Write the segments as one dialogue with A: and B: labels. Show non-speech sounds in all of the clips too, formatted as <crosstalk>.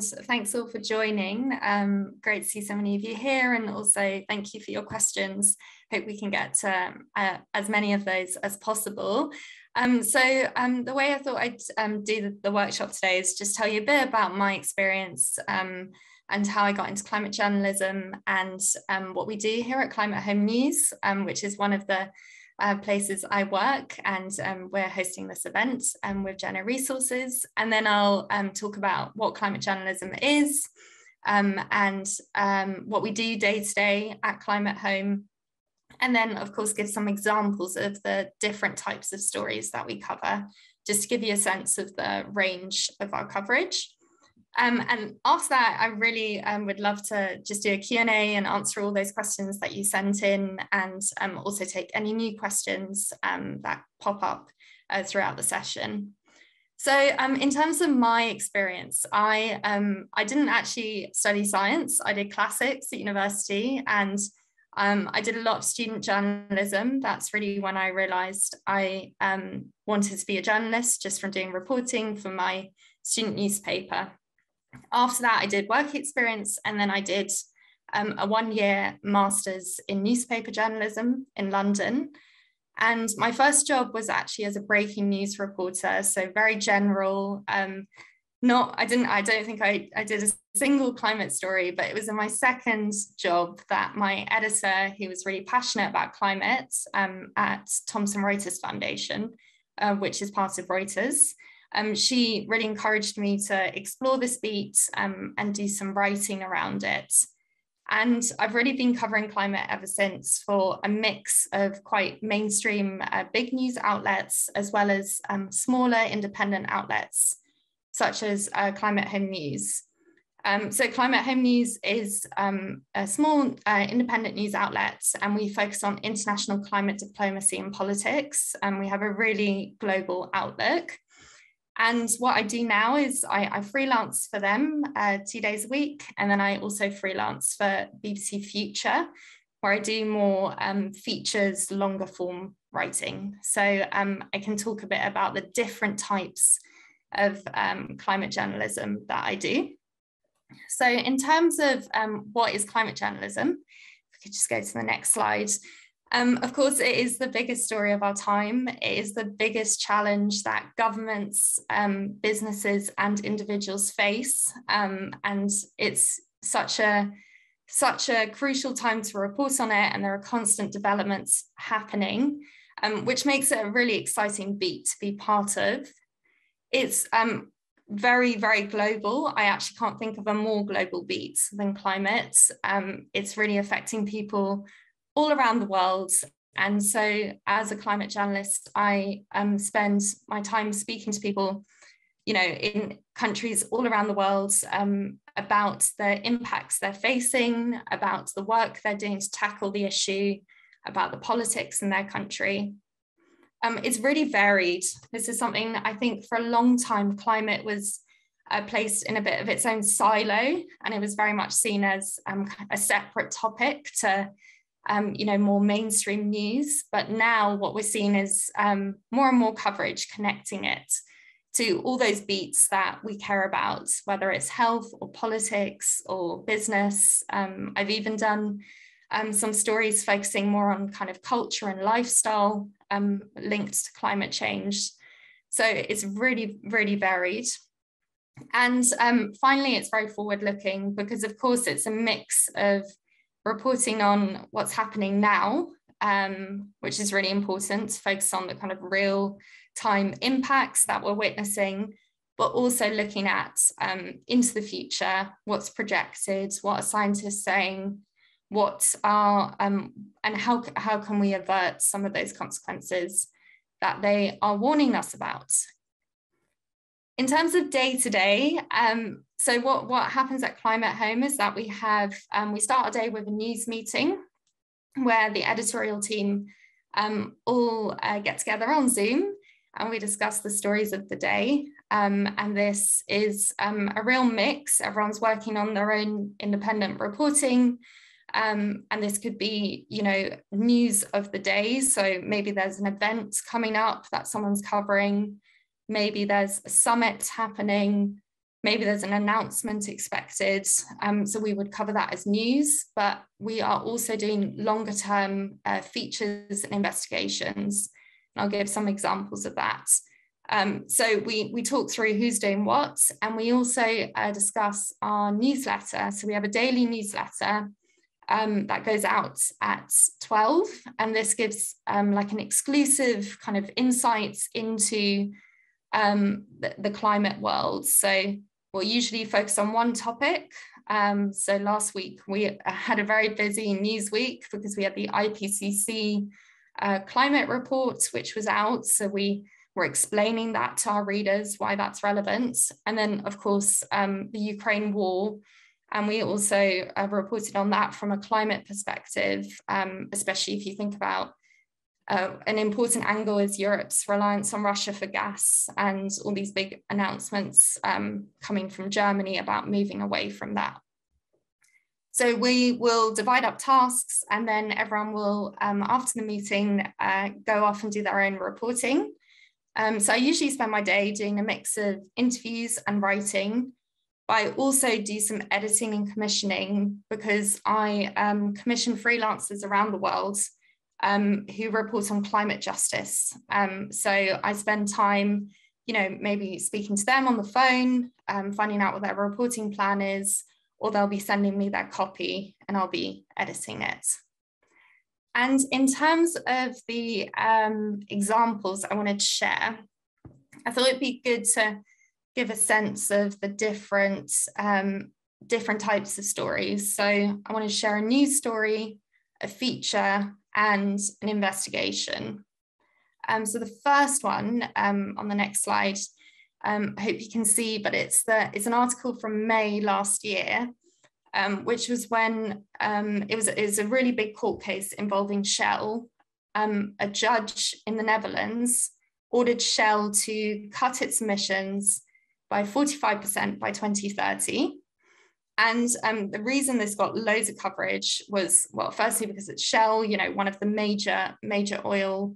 A: Thanks all for joining. Um, great to see so many of you here and also thank you for your questions. Hope we can get to uh, as many of those as possible. Um, so um, the way I thought I'd um, do the, the, workshop today is just tell you a bit about my experience um, and how I got into climate journalism and um, what we do here at Climate Home News, which is one of the uh, places I work, and um, we're hosting this event um, with Journo Resources. And then I'll um, talk about what climate journalism is um, and um, what we do day to day at Climate Home. And then, of course, give some examples of the different types of stories that we cover, just to give you a sense of the range of our coverage. Um, and after that, I really um, would love to just do a Q&A and answer all those questions that you sent in and um, also take any new questions um, that pop up uh, throughout the session. So um, in terms of my experience, I, um, I didn't actually study science. I did classics at university and I did a lot of student journalism. That's really when I realized I wanted to be a journalist just from doing reporting for my student newspaper after that, I did work experience and then I did um, a one year master's in newspaper journalism in London. And my first job was actually as a breaking news reporter, so very general. Um, not, I didn't, I don't think I, I did a single climate story, but it was in my second job that my editor, who was really passionate about climate um, at Thomson Reuters Foundation, uh, which is part of Reuters um, she really encouraged me to explore this beat um, and do some writing around it. And I've really been covering climate ever since for a mix of quite mainstream uh, big news outlets, as well as um, smaller independent outlets, such as uh, Climate Home News. Um, so Climate Home News is um, a small uh, independent news outlet, and we focus on international climate diplomacy and politics, and we have a really global outlook. And what I do now is I, I freelance for them uh, two days a week. And then I also freelance for BBC Future, where I do more um, features, longer form writing. So um, I can talk a bit about the different types of um, climate journalism that I do. So in terms of um, what is climate journalism, if we could just go to the next slide. Um, of course, it is the biggest story of our time. It is the biggest challenge that governments, um, businesses, and individuals face. Um, and it's such a such a crucial time to report on it, and there are constant developments happening, um, which makes it a really exciting beat to be part of. It's um, very, very global. I actually can't think of a more global beat than climate. Um, it's really affecting people all around the world. And so, as a climate journalist, I um, spend my time speaking to people, you know, in countries all around the world um, about the impacts they're facing, about the work they're doing to tackle the issue, about the politics in their country. Um, it's really varied. This is something I think for a long time, climate was uh, placed in a bit of its own silo, and it was very much seen as um, a separate topic to um, you know, more mainstream news. But now what we're seeing is um, more and more coverage connecting it to all those beats that we care about, whether it's health or politics or business. Um, I've even done um, some stories focusing more on kind of culture and lifestyle um, linked to climate change. So it's really, really varied. And um, finally, it's very forward looking because, of course, it's a mix of reporting on what's happening now, um, which is really important to focus on the kind of real time impacts that we're witnessing, but also looking at um, into the future, what's projected, what are scientists saying, what are, um, and how, how can we avert some of those consequences that they are warning us about. In terms of day to day, um, so what, what happens at Climate Home is that we have, um, we start our day with a news meeting where the editorial team um, all uh, get together on Zoom and we discuss the stories of the day. Um, and this is um, a real mix. Everyone's working on their own independent reporting. Um, and this could be, you know, news of the day. So maybe there's an event coming up that someone's covering maybe there's a summit happening, maybe there's an announcement expected. Um, so we would cover that as news, but we are also doing longer term uh, features and investigations. And I'll give some examples of that. Um, so we, we talk through who's doing what, and we also uh, discuss our newsletter. So we have a daily newsletter um, that goes out at 12, and this gives um, like an exclusive kind of insights into um, the, the, climate world. So we'll usually focus on one topic. Um, so last week we had a very busy news week because we had the IPCC uh, climate report, which was out. So we were explaining that to our readers, why that's relevant. And then, of course, um, the Ukraine war. And we also uh, reported on that from a climate perspective, um, especially if you think about uh, an important angle is Europe's reliance on Russia for gas and all these big announcements um, coming from Germany about moving away from that. So we will divide up tasks and then everyone will, um, after the meeting, uh, go off and do their own reporting. Um, so I usually spend my day doing a mix of interviews and writing, but I also do some editing and commissioning because I um, commission freelancers around the world um, who report on climate justice. Um, so I spend time, you know, maybe speaking to them on the phone, um, finding out what their reporting plan is, or they'll be sending me their copy and I'll be editing it. And in terms of the um, examples I wanted to share, I thought it'd be good to give a sense of the different um, different types of stories. So I want to share a news story, a feature, and an investigation. Um, so the first one um, on the next slide, um, I hope you can see, but it's the it's an article from May last year, um, which was when um, it was it was a really big court case involving Shell. Um, a judge in the Netherlands ordered Shell to cut its emissions by 45% by 2030. And um, the reason this got loads of coverage was, well, firstly, because it's Shell, you know, one of the major, major oil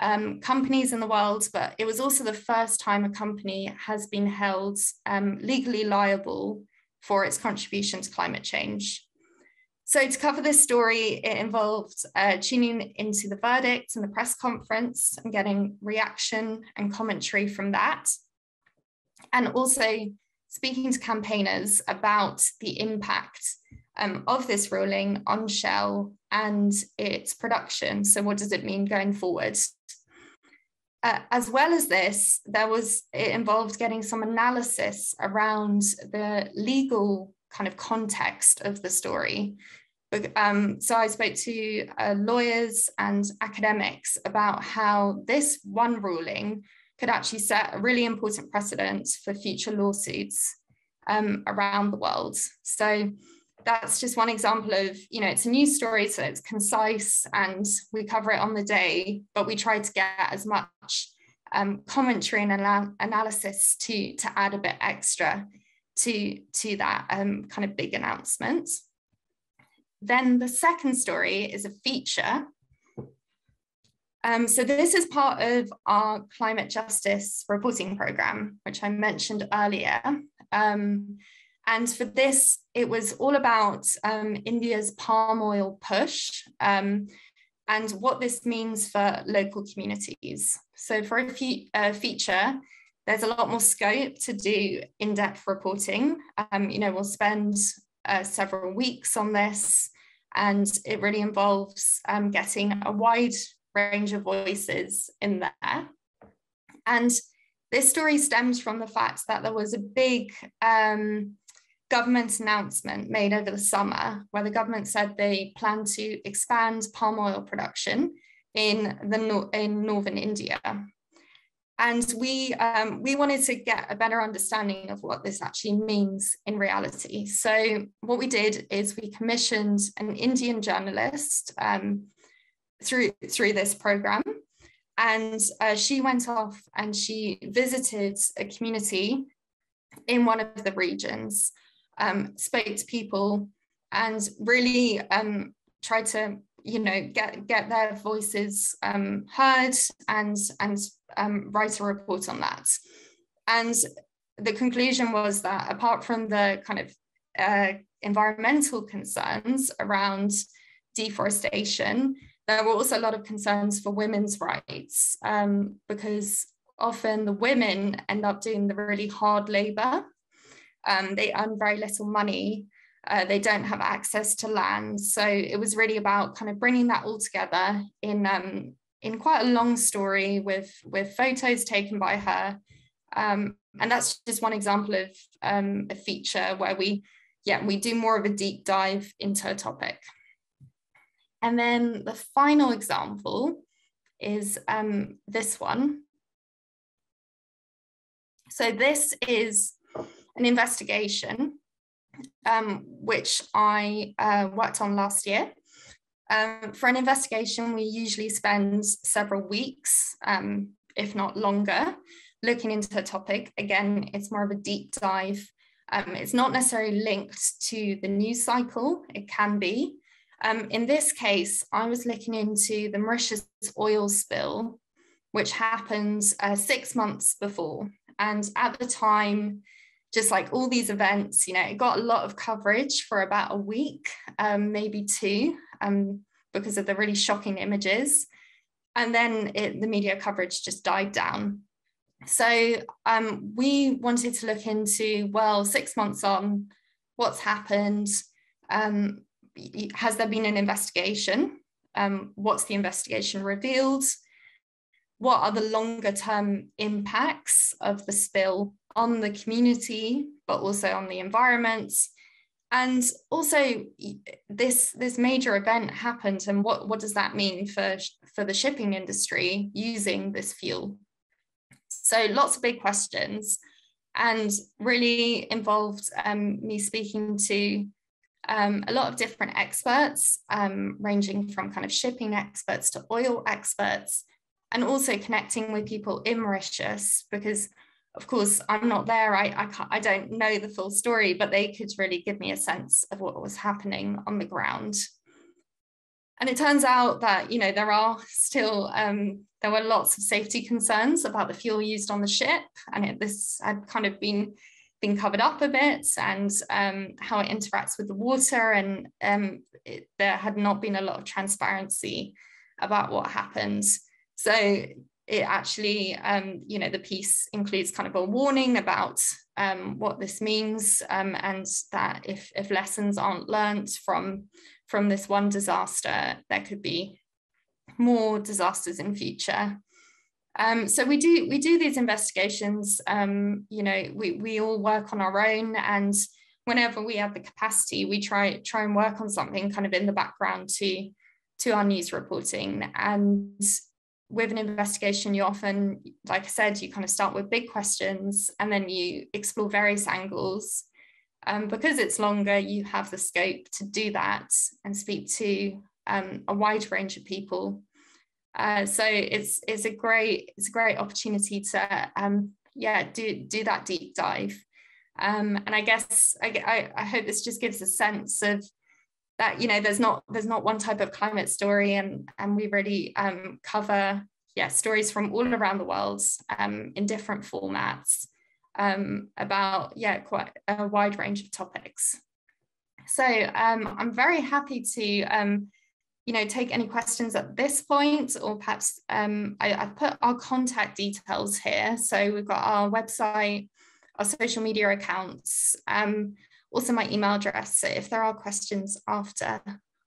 A: um, companies in the world, but it was also the first time a company has been held um, legally liable for its contribution to climate change. So to cover this story, it involved uh, tuning into the verdict and the press conference and getting reaction and commentary from that. And also speaking to campaigners about the impact um, of this ruling on Shell and its production. So, what does it mean going forward? Uh, as well as this, there was it involved getting some analysis around the legal kind of context of the story. Um, so I spoke to uh, lawyers and academics about how this one ruling could actually set a really important precedent for future lawsuits um, around the world. So that's just one example of, you know, it's a news story, so it's concise and we cover it on the day, but we try to get as much um, commentary and anal analysis to, to add a bit extra to, to that um, kind of big announcement. Then the second story is a feature um, so this is part of our climate justice reporting program, which I mentioned earlier. Um, and for this, it was all about um, India's palm oil push um, and what this means for local communities. So for a, fe a feature, there's a lot more scope to do in-depth reporting. Um, you know, we'll spend uh, several weeks on this and it really involves um, getting a wide range of voices in there. And this story stems from the fact that there was a big um, government announcement made over the summer where the government said they plan to expand palm oil production in the in northern India. And we um, we wanted to get a better understanding of what this actually means in reality. So what we did is we commissioned an Indian journalist um, through through this program. And uh, she went off and she visited a community in one of the regions um, spoke to people and really um, tried to you know get get their voices um, heard and and um, write a report on that. And the conclusion was that apart from the kind of uh, environmental concerns around deforestation, there were also a lot of concerns for women's rights um, because often the women end up doing the really hard labor. Um, they earn very little money. Uh, they don't have access to land. So it was really about kind of bringing that all together in um, in quite a long story with with photos taken by her. Um, and that's just one example of um, a feature where we, yeah, we do more of a deep dive into a topic. And then the final example is um, this one. So this is an investigation um, which I uh, worked on last year. Um, for an investigation, we usually spend several weeks, um, if not longer, looking into a topic. Again, it's more of a deep dive. Um, it's not necessarily linked to the news cycle, it can be. Um, in this case, I was looking into the Mauritius oil spill, which happened uh, six months before. And at the time, just like all these events, you know, it got a lot of coverage for about a week, um, maybe two, um, because of the really shocking images. And then it, the media coverage just died down. So um, we wanted to look into, well, six months on, what's happened? Has there been an investigation? Um, what's the investigation revealed? What are the longer term impacts of the spill on the community, but also on the environment. And also this, this major event happened and what, what does that mean for, for the shipping industry using this fuel? So lots of big questions and really involved um, me speaking to um, a lot of different experts, um, ranging from kind of shipping experts to oil experts, and also connecting with people in Mauritius because of course, I'm not there. I, I, I don't know the full story, but they could really give me a sense of what was happening on the ground. And it turns out that, you know, there are still, um, there were lots of safety concerns about the fuel used on the ship. And it, this had kind of been, been covered up a bit and um, how it interacts with the water. And um, it, there had not been a lot of transparency about what happened. So it actually, um, you know, the piece includes kind of a warning about um, what this means um, and that if, if lessons aren't learnt from, from this one disaster, there could be more disasters in future. Um, so we do we do these investigations. Um, you know, we we all work on our own, and whenever we have the capacity, we try try and work on something kind of in the background to to our news reporting. And with an investigation, you often, like I said, you kind of start with big questions and then you explore various angles. Um, because it's longer, you have the scope to do that and speak to um, a wide range of people. Uh, so it's it's a great it's a great opportunity to um, yeah do do that deep dive. Um, and I guess I, I hope this just gives a sense of that you know there's not there's not one type of climate story and and we really um, cover yeah stories from all around the world um, in different formats um, about yeah quite a wide range of topics so um, I'm very happy to um, you know take any questions at this point or perhaps um, I, I've put our contact details here so we've got our website our social media accounts um, also my email address. So if there are questions after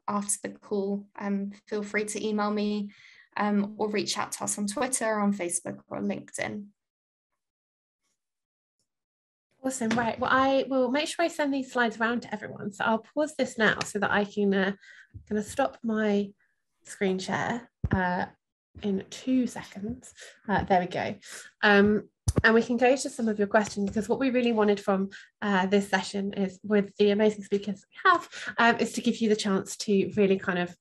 A: after the call, um, feel free to email me um, or reach out to us on Twitter, on Facebook, or on LinkedIn.
B: Awesome, right. Well, I will make sure I send these slides around to everyone. So I'll pause this now so that I can uh, kind of stop my screen share uh, in two seconds. Uh, there we go. Um, and we can go to some of your questions because what we really wanted from uh, this session is with the amazing speakers we have um, is to give you the chance to really kind of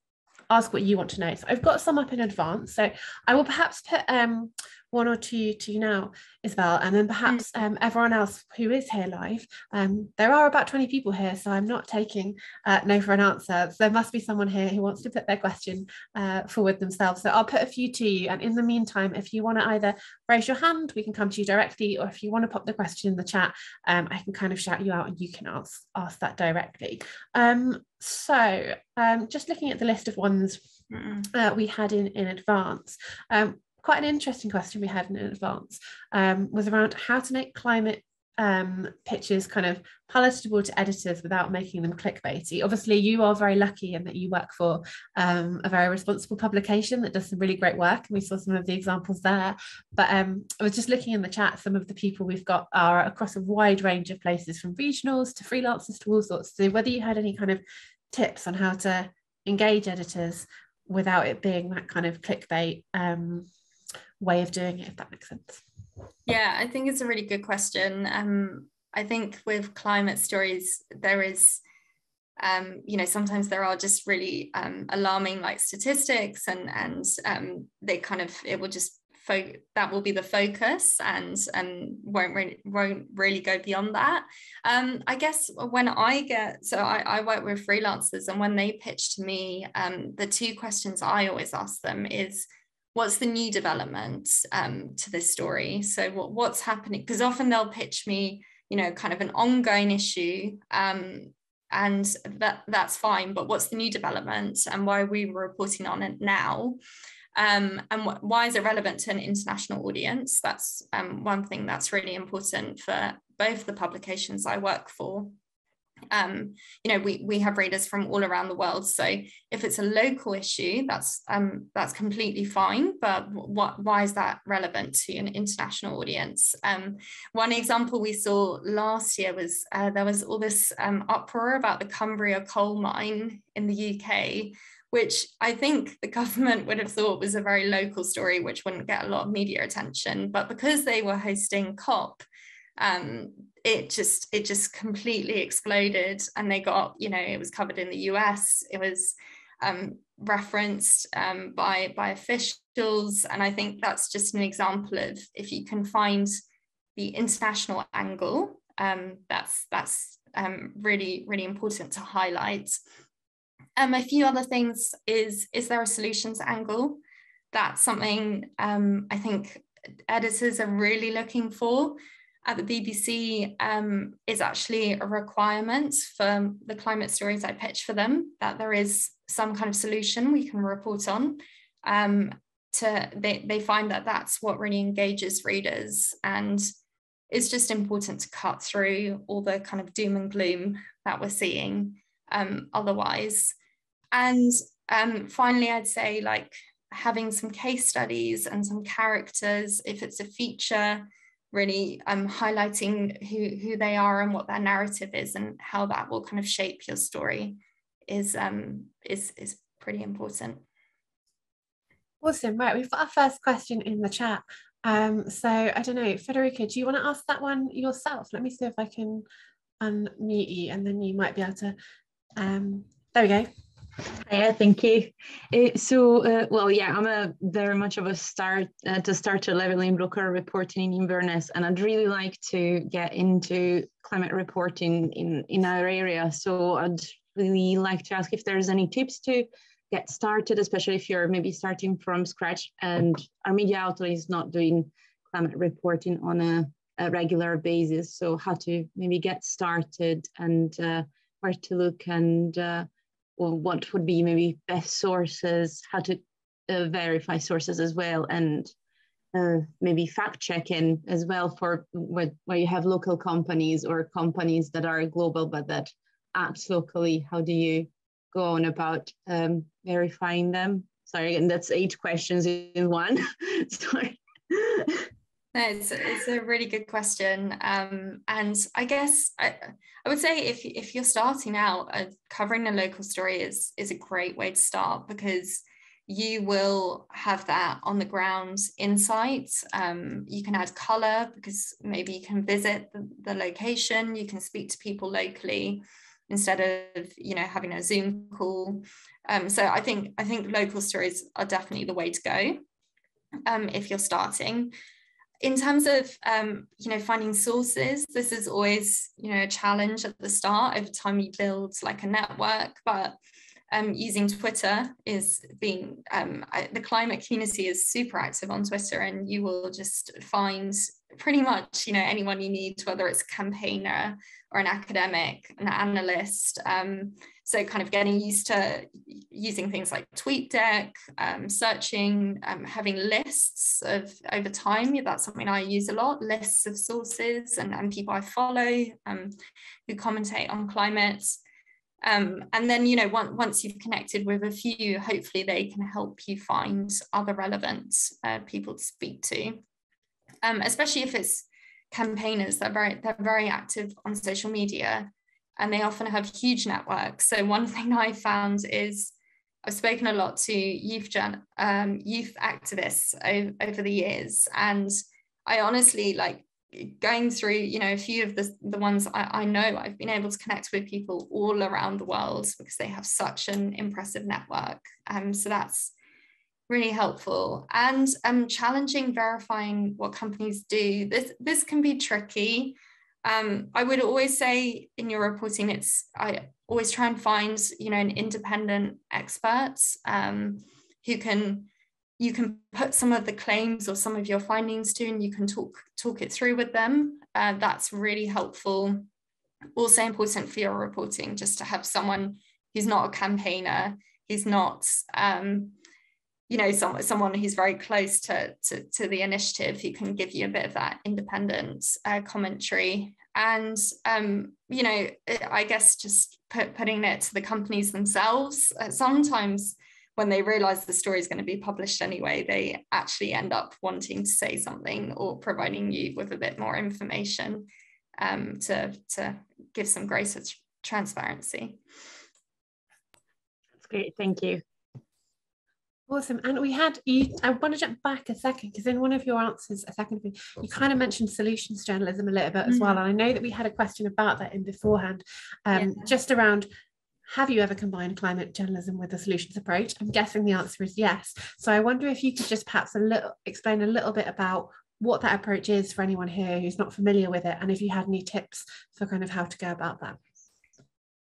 B: ask what you want to know. So I've got some up in advance. So I will perhaps put um, one or two to you now, Isabelle, and then perhaps mm. um, everyone else who is here live. Um, there are about 20 people here, so I'm not taking uh, no for an answer. So there must be someone here who wants to put their question uh, forward themselves. So I'll put a few to you. And in the meantime, if you want to either raise your hand, we can come to you directly, or if you want to pop the question in the chat, um, I can kind of shout you out and you can ask, ask that directly. Um, so um, just looking at the list of ones uh, we had in, in advance, um, quite an interesting question we had in advance um, was around how to make climate um, pitches kind of palatable to editors without making them clickbaity. Obviously, you are very lucky in that you work for um, a very responsible publication that does some really great work, and we saw some of the examples there. But um, I was just looking in the chat, some of the people we've got are across a wide range of places, from regionals to freelancers to all sorts. So whether you had any kind of tips on how to engage editors without it being that kind of clickbait um, way of doing it, if that makes sense.
A: Yeah, I think it's a really good question. Um, I think with climate stories, there is, um, you know, sometimes there are just really um, alarming like statistics, and and um, they kind of it will just fo- that will be the focus, and um, won't really won't really go beyond that. Um, I guess when I get so I, I work with freelancers, and when they pitch to me, um, the two questions I always ask them is what's the new development um, to this story? So what, what's happening? Because often they'll pitch me you know kind of an ongoing issue um, and that that's fine but what's the new development and why are we reporting on it now? Um, and wh- why is it relevant to an international audience? That's um, one thing that's really important for both the publications i work for um, you know, we we have readers from all around the world. So if it's a local issue, that's um, that's completely fine. But what why is that relevant to an international audience? Um, one example we saw last year was uh, there was all this um, uproar about the Cumbria coal mine in the UK. Which I think the <laughs> government would have thought was a very local story, which wouldn't get a lot of media attention. But because they were hosting COP, um, it just it just completely exploded and they got you know it was covered in the us it was um, referenced um, by by officials and i think that's just an example of if you can find the international angle um, that's that's um, really really important to highlight. Um, a few other things is is there a solutions angle? That's something um, i think editors are really looking for at the BBC um, is actually a requirement for the climate stories I pitch for them that there is some kind of solution we can report on. Um, to they, they find that that's what really engages readers and it's just important to cut through all the kind of doom and gloom that we're seeing um, otherwise. And um, finally, I'd say like having some case studies and some characters, if it's a feature, really um, highlighting who, who they are and what their narrative is and how that will kind of shape your story is, um, is, is pretty important.
B: Awesome. Right, we've got our first question in the chat. Um, so I don't know, Federica, do you want to ask that one yourself? Let me see if I can unmute you and then you might be able to. Um, there we go.
C: Yeah, thank you. Uh, so, uh, well, yeah, I'm a very much of a start uh, to starter level in Looker reporting in Inverness, and I'd really like to get into climate reporting in in our area. So, I'd really like to ask if there's any tips to get started, especially if you're maybe starting from scratch and our media outlet is not doing climate reporting on a, a regular basis. So, how to maybe get started and uh, where to look and well, what would be maybe best sources, how to uh, verify sources as well, and uh, maybe fact checking as well for where, where you have local companies or companies that are global but that act locally. How do you go on about um, verifying them? Sorry, and that's eight questions in one. <laughs> Sorry.
A: No, it's, it's a really good question. Um, and I guess I, I would say if, if you're starting out, uh, covering a local story is, is a great way to start because you will have that on the ground insight. Um, you can add color because maybe you can visit the, the location, you can speak to people locally instead of you know having a Zoom call. Um, so I think I think local stories are definitely the way to go. um, if you're starting. In terms of um, you know finding sources, this is always you know a challenge at the start. Over time, you build like a network, but um, using Twitter is being um, I, the climate community is super active on Twitter, and you will just find pretty much you know anyone you need, whether it's a campaigner or an academic, an analyst. Um, so kind of getting used to using things like TweetDeck, um, searching, um, having lists of over time. That's something I use a lot, lists of sources and, and people I follow um, who commentate on climate. Um, and then, you know, once, once you've connected with a few, hopefully they can help you find other relevant uh, people to speak to, um, especially if it's campaigners. They're very, they're very active on social media and they often have huge networks. So one <laughs> thing I found is I've spoken a lot to youth, um, youth activists over, over the years. And I honestly like going through you know a few of the, the ones I, I know i've been able to connect with people all around the world because they have such an impressive network um, so that's really helpful. And um, challenging verifying what companies do this this can be tricky. Um, i would always say in your reporting it's i always try and find you know an independent expert um, who can you can put some of the claims or some of your findings to and you can talk talk it through with them. Uh, that's really helpful. Also important for your reporting just to have someone who's not a campaigner who's not um, you know some, someone who's very close to, to, to the initiative who can give you a bit of that independent uh, commentary and um, you know i guess just put, putting it to the companies themselves uh, sometimes when they realize the story is going to be published anyway, they actually end up wanting to say something or providing you with a bit more information um, to, to give some greater transparency.
C: That's great. Thank you.
B: Awesome. And we had you, I want to jump back a second because in one of your answers a second ago, you kind of mentioned solutions journalism a little bit as mm-hmm. well. And I know that we had a question about that in beforehand, um, yeah. just around have you ever combined climate journalism with a solutions approach? I'm guessing the answer is yes. So I wonder if you could just perhaps a little explain a little bit about what that approach is for anyone here who's not familiar with it, and if you had any tips for kind of how to go about that.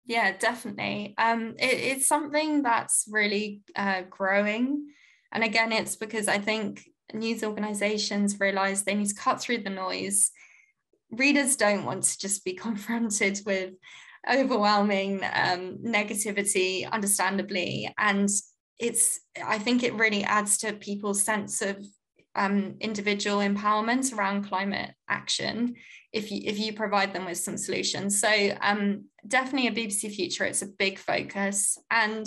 A: Yeah, definitely. Um, it, it's something that's really uh, growing. And again, it's because I think news organizations realize they need to cut through the noise. Readers don't want to just be <laughs> confronted with overwhelming um, negativity, understandably. And it's, I think it really adds to people's sense of um, individual empowerment around climate action if you if you provide them with some solutions. So um, definitely a BBC Future, it's a big focus, and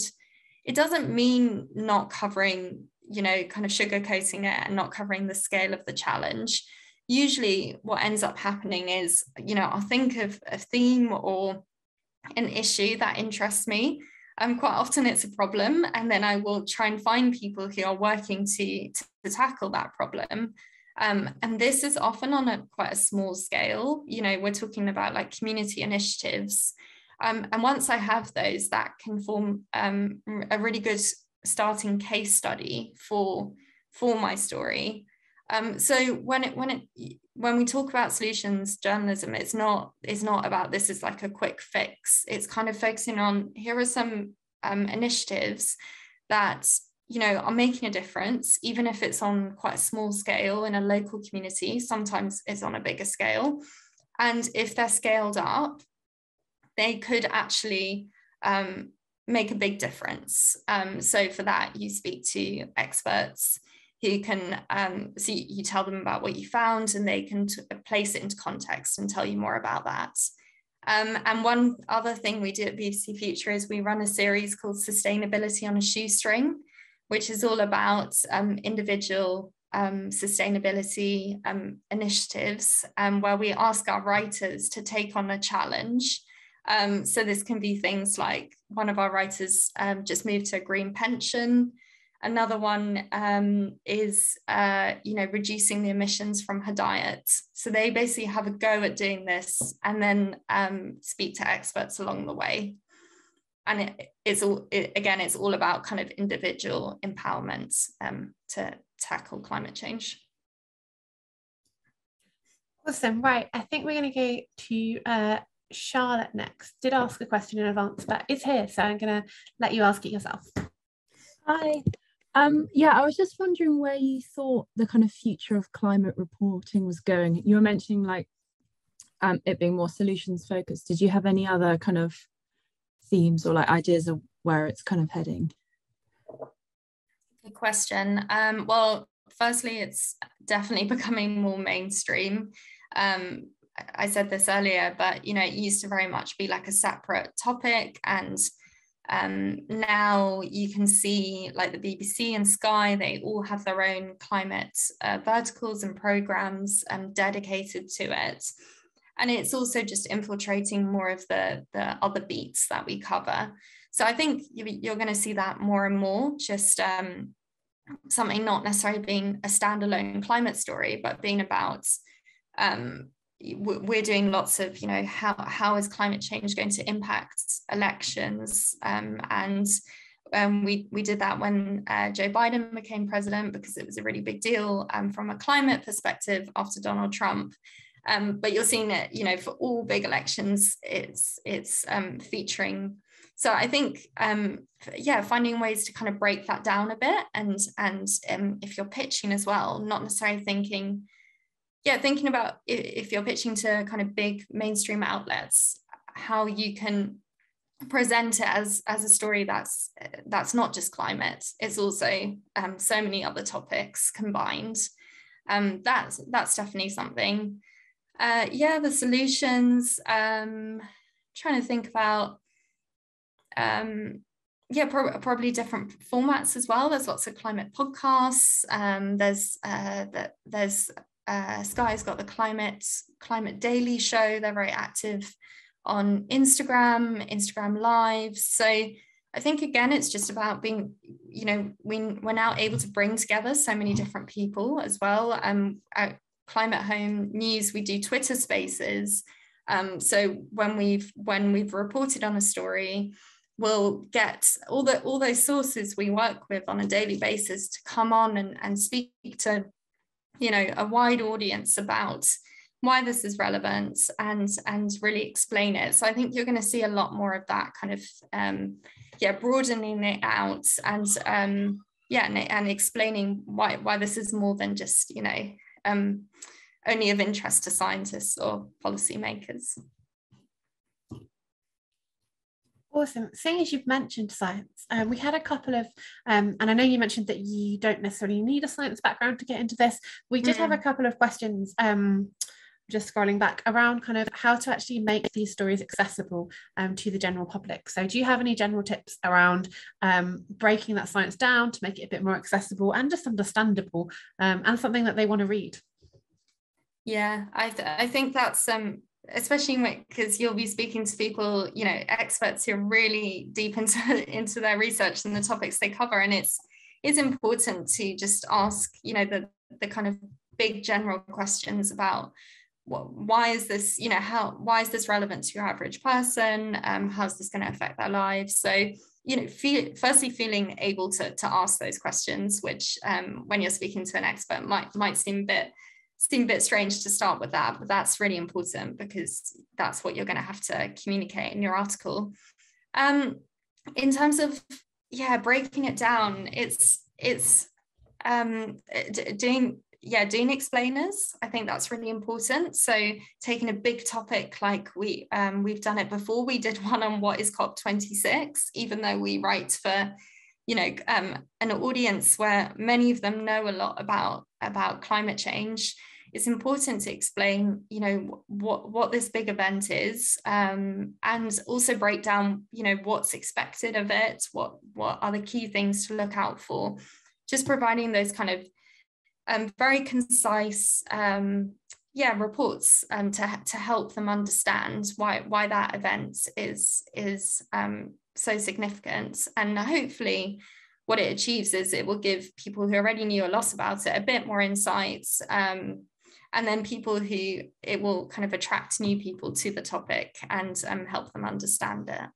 A: it doesn't mean not covering, you know, kind of sugarcoating it and not covering the scale of the challenge. Usually, what ends up happening is, you know, I'll think of a theme or an issue that interests me. Um, quite often it's a problem, and then I will try and find people who are working to, to tackle that problem. Um, and this is often on a quite a small scale. You know, we're talking about like community initiatives. Um, and once I have those, that can form um, a really good starting case study for for my story. Um, so when it when it when we talk about solutions journalism, it's not it's not about this is like a quick fix. It's kind of focusing on here are some um, initiatives that you know are making a difference, even if it's on quite a small scale in a local community. Sometimes it's on a bigger scale, and if they're scaled up, they could actually um, make a big difference. Um, so for that, you speak to experts who can um, so you, tell them about what you found and they can t- place it into context and tell you more about that. Um, and one other thing we do at BBC Future is we run a series called Sustainability on a Shoestring, which is all about um, individual um, sustainability um, initiatives um, where we ask our writers to take on a challenge. So this can be things like one of our writers just moved to a green pension. Another one um, is, uh, you know, reducing the emissions from her diet. So they basically have a go at doing this and then um, speak to experts along the way. And it, it's all, it, again, it's all about kind of individual empowerment um, to, tackle climate change.
B: Awesome. Right. I think we're going to go to uh, Charlotte next. Did ask a question in advance, but it's here. So I'm going to let you ask it yourself.
D: Hi. Um, yeah, I was just wondering where you thought the kind of future of climate reporting was going. You were mentioning like um, it being more solutions focused. Did you have any other kind of themes or like ideas of where it's kind of heading?
A: Good question. Um, well, firstly, it's definitely <laughs> becoming more mainstream. Um, I said this earlier, but you know, it used to very much be like a separate topic, and um, now you can see like the BBC and Sky, they all have their own climate uh, verticals and programs um, dedicated to it. And it's also just infiltrating more of the, the other beats that we cover. So I think you're going to see that more and more, just um, something not necessarily being a standalone climate story, but being about um, we're doing lots of, you know, how, how is climate change going to impact elections? Um, and um, we, we did that when uh, Joe Biden became president because it was a really big deal um, from a climate perspective after Donald Trump. Um, but you're seeing it, you know, for all big elections, it's it's um, featuring. So I think, um, yeah, finding ways to kind of break that down a bit, and and if you're pitching as well, not necessarily thinking, yeah, thinking about if you're pitching to kind of big mainstream outlets, how you can present it as as a story that's that's not just climate it's also um, so many other topics combined um, that's that's definitely something uh, yeah, the solutions. Um, trying to think about. Um, yeah, pro- probably different formats as well. There's lots of climate podcasts. Um, there's uh, there's uh, Sky's got the climate climate daily show. They're very active on Instagram, Instagram Live. So I think again, it's just about being, you know, we, we're now able to bring together so many different people as well. Um, at Climate Home News, we do Twitter Spaces. Um, so when we've when we've reported on a story, we'll get all the all those sources we work with on a daily basis to come on and, and speak to you know a wide audience about why this is relevant and and really explain it so i think you're going to see a lot more of that kind of um yeah broadening it out and um yeah and, and explaining why why this is more than just you know um, only of interest to scientists or policymakers.
B: Awesome. Seeing as you've mentioned science, um, we had a couple of, um, and I know you mentioned that you don't necessarily need a science background to get into this. We did mm. have a couple of questions um, just scrolling back around kind of how to actually make these stories accessible um, to the general public. So, do you have any general tips around um, breaking that science down to make it a bit more accessible and just understandable um, and something that they want to read?
A: Yeah, I, th- I think that's um, especially because you'll be speaking to people, you know, experts who are really deep into <laughs> into their research and the topics they cover, and it's it's important to just ask, you know, the the kind of big general questions about why is this you know how why is this relevant to your average person? Um, how's this going to affect their lives? So you know feel, firstly feeling able to, to ask those questions which um, when you're speaking to an expert might might seem a bit seem a bit strange to start with that but that's really important because that's what you're going to have to communicate in your article um, in terms of yeah breaking it down it's it's um, doing yeah, doing explainers. I think that's really important. So taking a big topic like we um, we've done it before. We did <laughs> one on what is COP26, even though we write for, you know, um, an audience where many of them know a lot about about climate change. It's important to explain, you know, what what this big event is, um, and also break down, you know, what's expected of it, what what are the key things to look out for. Just providing those kind of um, very concise um, yeah reports um, to, to help them understand why why that event is is um, so significant and hopefully what it achieves is it will give people who already knew a lot about it a bit more insights um, and then people who it will kind of attract new people to the topic and um, help them understand it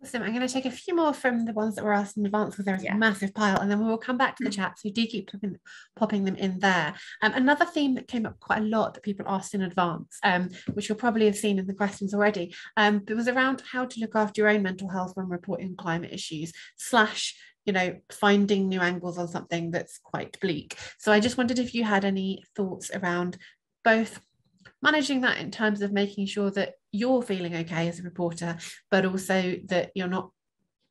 B: Awesome. I'm going to take a few more from the ones that were asked in advance because there's yeah. a massive pile, and then we will come back to the mm. chat. So do keep popping, popping them in there. Um, another theme that came up quite a lot that people asked in advance, um, which you'll probably have seen in the questions already, um, it was around how to look after your own mental health when reporting climate issues, slash, you know, finding new angles on something that's quite bleak. So I just wondered if you had any thoughts around both managing that in terms of making sure that you're feeling okay as a reporter, but also that you're not,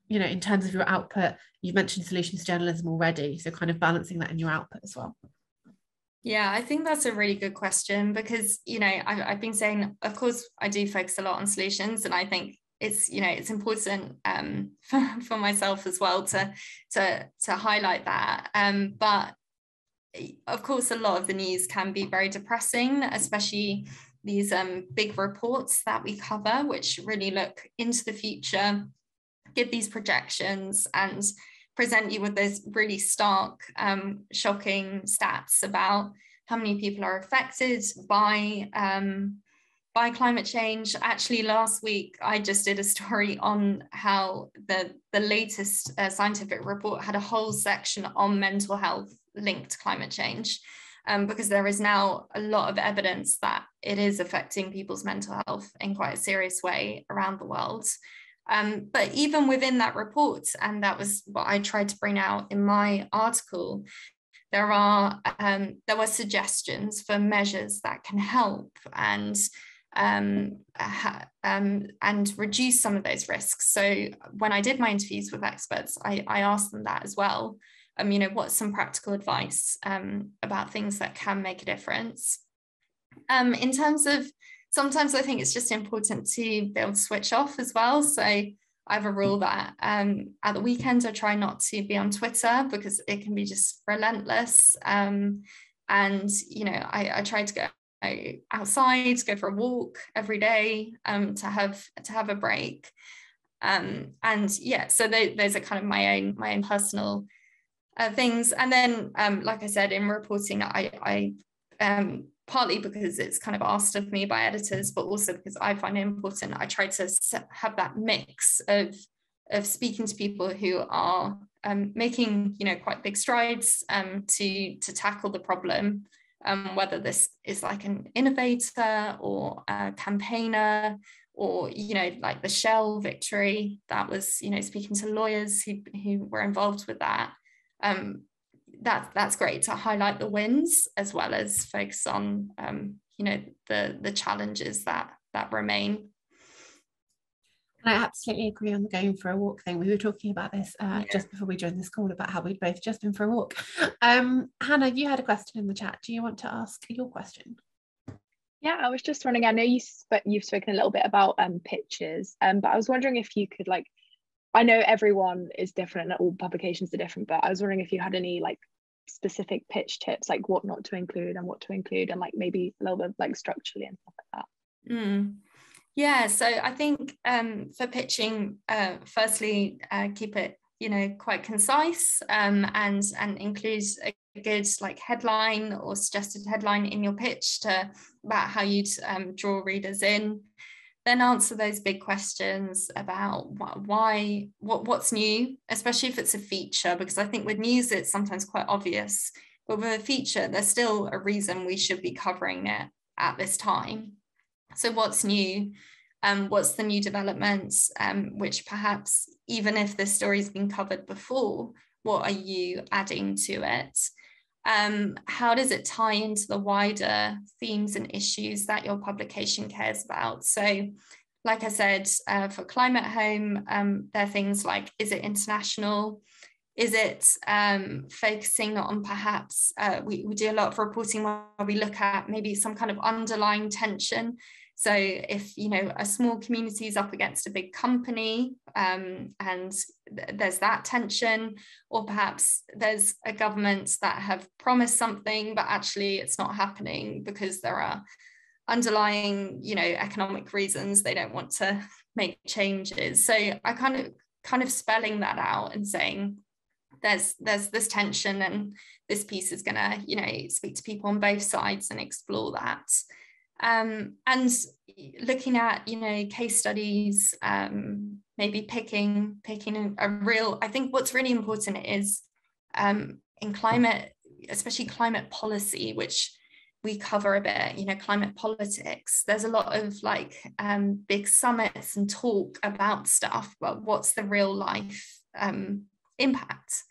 B: you know, in terms of your output, you've mentioned solutions journalism already. So kind of balancing that in your output as well.
A: Yeah, I think that's a really good question because, you know, I, I've been saying, of course, I do focus a lot on solutions. And I think it's you know it's important um, <laughs> for, for myself as well to to to highlight that um, but of course, a lot of the news can be very depressing, especially these um, big reports that we cover, which really look into the future, give these projections, and present you with those really stark, um, shocking stats about how many people are affected by um, by climate change. Actually, last week I just did a story on how the the latest uh, scientific report had a whole section on mental health linked to climate change. Um, because there is now a lot of evidence that it is affecting people's mental health in quite a serious way around the world. Um, but even within that report, and that was what I tried to bring out in my article, there are um, there were suggestions for measures that can help and um, um, and reduce some of those risks. So when I did my interviews with experts, I, I asked them that as well um, you know, what's some practical advice um, about things that can make a difference? Um, in terms of, sometimes I think it's just important to be able to switch off as well. So I have a rule that um, at the weekend I try not to be on Twitter because it can be just relentless. Um, and you know, I, I try to go outside, go for a walk every day um, to have to have a break. Um, and yeah, so they, those are kind of my own my own personal uh, things. And then, um, like I said, in reporting, I, I um, partly because it's kind of asked of me by editors, but also because I find it important, I try to have that mix of of speaking to people who are um, making, you know, quite big strides um, to to tackle the problem. Um, whether this is like an innovator or a campaigner or you know like the shell victory that was you know speaking to lawyers who, who were involved with that um, that that's great to highlight the wins as well as focus on um, you know the the challenges that that remain.
B: I absolutely agree on the going for a walk thing. We were talking about this uh, yeah. just before we joined this call about how we'd both just been for a walk. Um, Hannah, you had a question in the chat. Do you want to ask your question?
E: Yeah, I was just wondering. I know you sp- you've spoken a little bit about um, pitches, um, but I was wondering if you could like I know everyone is different and all publications are different, but I was wondering if you had any like specific pitch tips, like what not to include and what to include, and like maybe a little bit like structurally and stuff like that.
A: Mm. Yeah, so I think um, for pitching, uh, firstly, uh, keep it you know quite concise um, and and include a good like headline or suggested headline in your pitch to about how you'd um, draw readers in then answer those big questions about why what what's new especially if it's a feature because i think with news it's sometimes quite obvious but with a feature there's still a reason we should be covering it at this time. So what's new? Um, what's the new developments? Um, which perhaps even if this story's been covered before what are you adding to it um, how does it tie into the wider themes and issues that your publication cares about? So, like I said, uh, for Climate Home, um, there are things like is it international? Is it um, focusing on perhaps, uh, we, we do a lot of reporting where we look at maybe some kind of underlying tension so if you know a small community is up against a big company um, and th- there's that tension, or perhaps there's a government that have promised something but actually it's not happening because there are underlying you know economic reasons they don't want to make changes. So I kind of kind of spelling that out and saying there's there's this tension and this piece is going to you know speak to people on both sides and explore that Um, and looking at, you know, case studies, um, maybe picking picking a, real. I think what's really important is um, in climate, especially climate policy, which we cover a bit, you know, climate politics. There's a lot of like um, big summits and talk about stuff, but what's the real life um, impact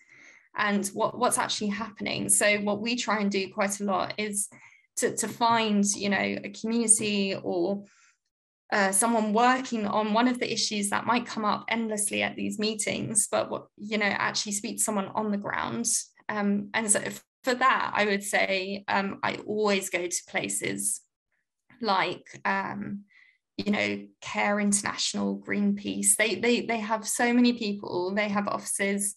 A: and what, what's actually happening? So what we try and do quite a lot is to, to find, you know, a community or uh, someone working on one of the issues that might come up endlessly at these meetings, but what, you know, actually speak to someone on the ground. Um, and so for that, I would say um, I always go to places like, um, you know, Care International, Greenpeace. They, they, they have so many people, they have offices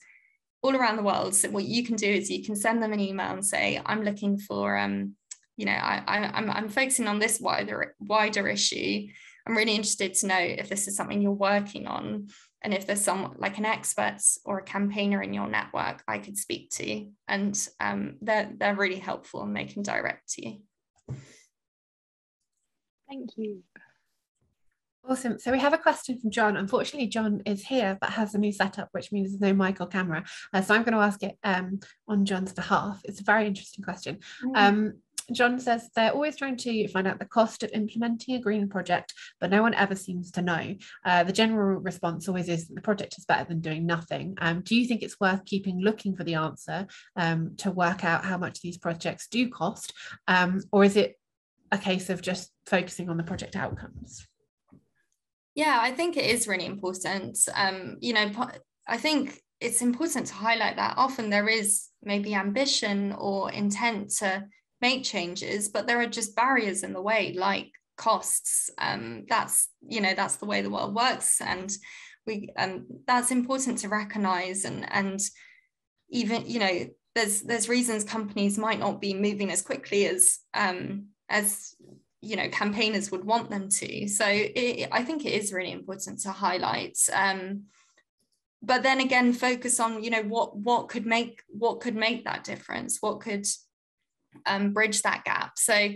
A: all around the world. So what you can do is you can send them an email and say, I'm looking for, um, you know, I, I, I'm, I'm focusing on this wider, wider issue. I'm really interested to know if this is something you're working on and if there's some like an expert or a campaigner in your network I could speak to and um, they're, they're really helpful and they can direct you.
E: Thank you.
B: Awesome. So we have a question from John. Unfortunately, John is here but has a new setup, which means there's no mic or camera. Uh, so I'm going to ask it um, on John's behalf. It's a very interesting question. Mm. Um, John says they're always trying to find out the cost of implementing a green project, but no one ever seems to know. Uh, the general response always is the project is better than doing nothing. Um, do you think it's worth keeping looking for the answer um, to work out how much these projects do cost? Um, or is it a case of just focusing on the project outcomes?
A: Yeah, I think it is really important. Um, you know, I think it's important to highlight that often there is maybe ambition or intent to make changes, but there are just barriers in the way, like costs. Um, that's you know that's the way the world works, and we um, that's important to recognize and and even you know there's there's reasons companies might not be moving as quickly as um, as you know campaigners would want them to. So it, I think it is really important to highlight. Um, but then again, focus on you know what what could make what could make that difference. What could um, bridge that gap. So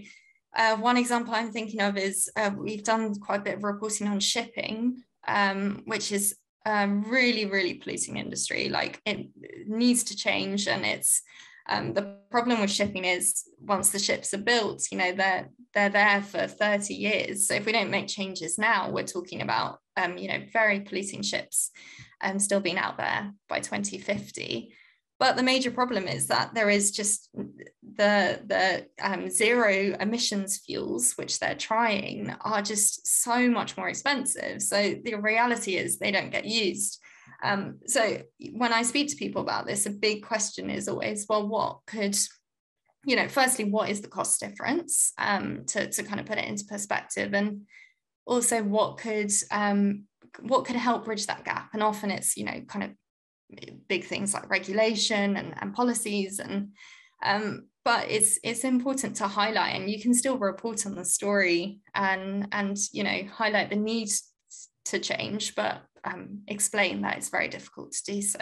A: uh, one example I'm thinking of is uh, we've done quite a bit of reporting on shipping, um, which is a really, really polluting industry. Like it needs to change. And it's um, the problem with shipping is once the ships are built, you know, they're they're there for 30 years. So if we don't make changes now, we're talking about um, you know, very polluting ships um, still being out there by 2050. But the major problem is that there is just the, the um, zero emissions fuels, which they're trying, are just so much more expensive. So the reality is they don't get used. Um, so when I speak to people about this, a big question is always, well, what could, you know, firstly, what is the cost difference um, to, to kind of put it into perspective? And also what could um, what could help bridge that gap? And often it's, you know, kind of big things like regulation and, and policies and um, but it's it's important to highlight and you can still report on the story and and you know highlight the need to change but um, explain that it's very difficult to do so